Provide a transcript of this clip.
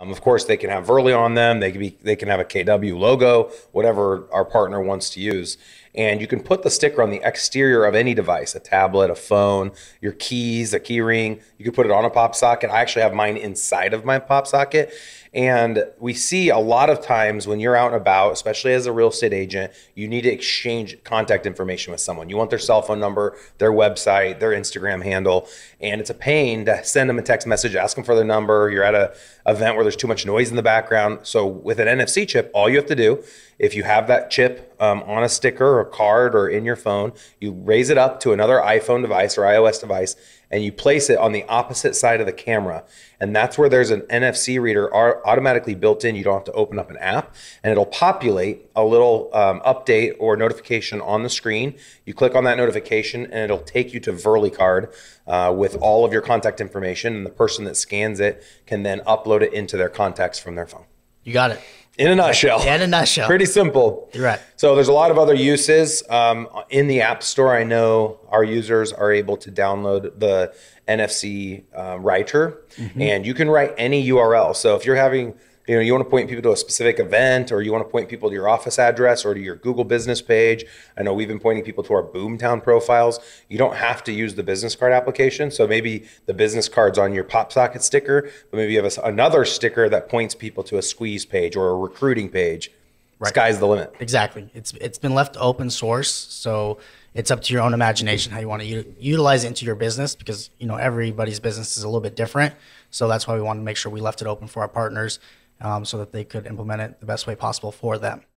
Um, of course, they can have VRLY on them. They can be they can have a KW logo, whatever our partner wants to use. And you can put the sticker on the exterior of any device, a tablet, a phone, your keys, a key ring. You can put it on a pop socket. I actually have mine inside of my pop socket. And we see a lot of times when you're out and about, especially as a real estate agent, you need to exchange contact information with someone. You want their cell phone number, their website, their Instagram handle, and it's a pain to send them a text message, ask them for their number. You're at a event where there's too much noise in the background. So with an NFC chip, all you have to do, if you have that chip um, on a sticker or card or in your phone, you raise it up to another iPhone device or iOS device and you place it on the opposite side of the camera. And that's where there's an NFC reader automatically built in. You don't have to open up an app, and it'll populate a little um, update or notification on the screen. You click on that notification, and it'll take you to VRLY Card uh, with all of your contact information. And the person that scans it can then upload it into their contacts from their phone. You got it. In a nutshell. In a nutshell. Pretty simple. You're right. So there's a lot of other uses. Um, in the App Store, I know our users are able to download the NFC uh, writer, mm-hmm. and you can write any URL. So if you're having you know you want to point people to a specific event or you want to point people to your office address or to your google business page. I know we've been pointing people to our BoomTown profiles. You don't have to use the business card application so maybe the business card's on your pop socket sticker but maybe you have a, another sticker that points people to a squeeze page or a recruiting page. Right. sky's the limit. Exactly. It's it's been left open source so it's up to your own imagination how you want to u- utilize it into your business because you know everybody's business is a little bit different. So that's why we wanted to make sure we left it open for our partners um, so that they could implement it the best way possible for them.